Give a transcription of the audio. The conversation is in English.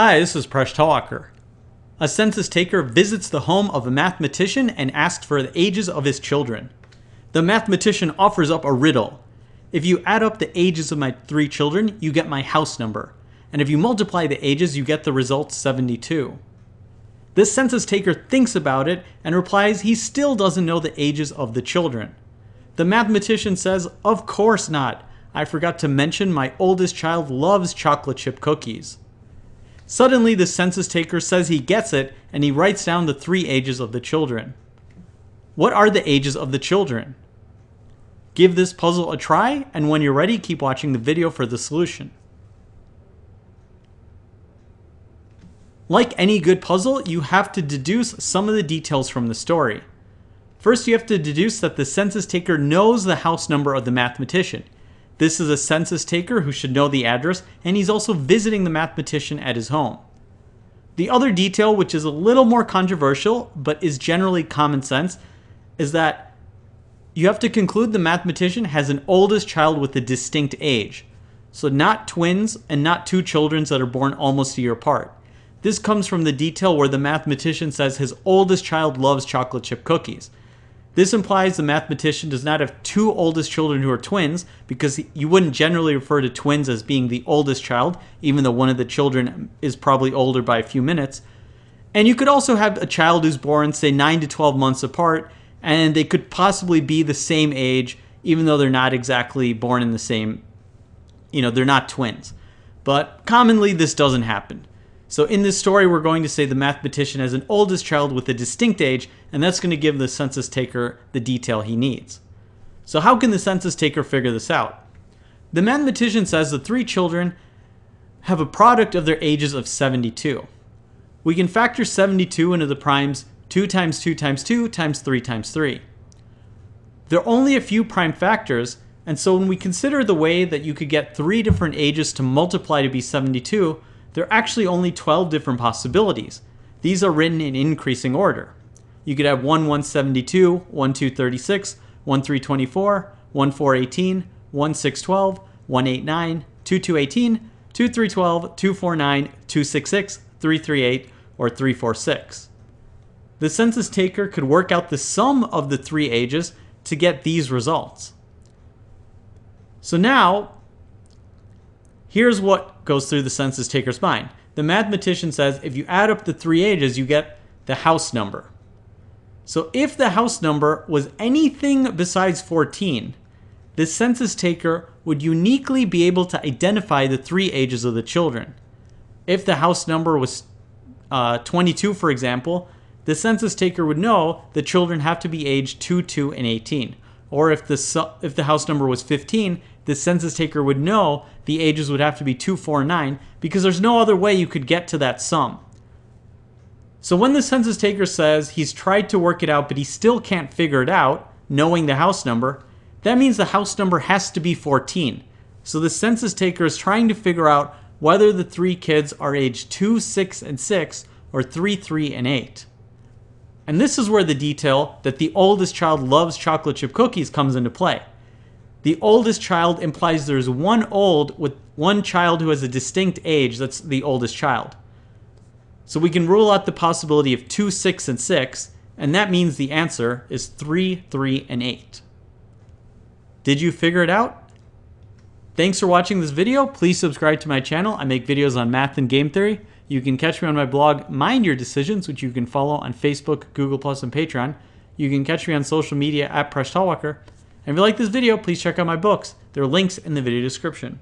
Hi, this is Presh Talwalkar. A census taker visits the home of a mathematician and asks for the ages of his children. The mathematician offers up a riddle. If you add up the ages of my three children, you get my house number. And if you multiply the ages, you get the result 72. This census taker thinks about it and replies he still doesn't know the ages of the children. The mathematician says, Of course not. I forgot to mention my oldest child loves chocolate chip cookies. Suddenly, the census taker says he gets it and he writes down the three ages of the children. What are the ages of the children? Give this puzzle a try, and when you're ready, keep watching the video for the solution. Like any good puzzle, you have to deduce some of the details from the story. First, you have to deduce that the census taker knows the house number of the mathematician. This is a census taker who should know the address, and he's also visiting the mathematician at his home. The other detail, which is a little more controversial but is generally common sense, is that you have to conclude the mathematician has an oldest child with a distinct age. So, not twins and not two children that are born almost a year apart. This comes from the detail where the mathematician says his oldest child loves chocolate chip cookies. This implies the mathematician does not have two oldest children who are twins, because you wouldn't generally refer to twins as being the oldest child, even though one of the children is probably older by a few minutes. And you could also have a child who's born, say, 9 to 12 months apart, and they could possibly be the same age, even though they're not exactly born in the same, you know, they're not twins. But commonly, this doesn't happen. So in this story, we're going to say the mathematician has an oldest child with a distinct age, and that's going to give the census taker the detail he needs. So how can the census taker figure this out? The mathematician says the three children have a product of their ages of 72. We can factor 72 into the primes 2 times 2 times 2 times 3 times 3. There are only a few prime factors, and so when we consider the way that you could get three different ages to multiply to be 72, there are actually only 12 different possibilities. These are written in increasing order. You could have 1 172, 1 236, 1 324, 1 418, 1 612, 189, 2 218, 2 312, 249, 266, 338, or 346. The census taker could work out the sum of the three ages to get these results. So now, here's what goes through the census taker's mind. The mathematician says if you add up the three ages, you get the house number. So if the house number was anything besides 14, the census taker would uniquely be able to identify the three ages of the children. If the house number was uh, 22, for example, the census taker would know the children have to be aged 2, 2, and 18. Or if the, if the house number was 15, the census taker would know the ages would have to be 2, 4, 9 because there's no other way you could get to that sum. So when the census taker says he's tried to work it out but he still can't figure it out, knowing the house number, that means the house number has to be 14. So the census taker is trying to figure out whether the three kids are age 2, 6, and 6 or 3, 3, and 8. And this is where the detail that the oldest child loves chocolate chip cookies comes into play. The oldest child implies there's one old with one child who has a distinct age that's the oldest child. So we can rule out the possibility of 2, 6, and 6, and that means the answer is 3, 3, and 8. Did you figure it out? Thanks for watching this video. Please subscribe to my channel. I make videos on math and game theory. You can catch me on my blog, Mind Your Decisions, which you can follow on Facebook, Google, and Patreon. You can catch me on social media at Presh Talwalkar. And if you like this video, please check out my books. There are links in the video description.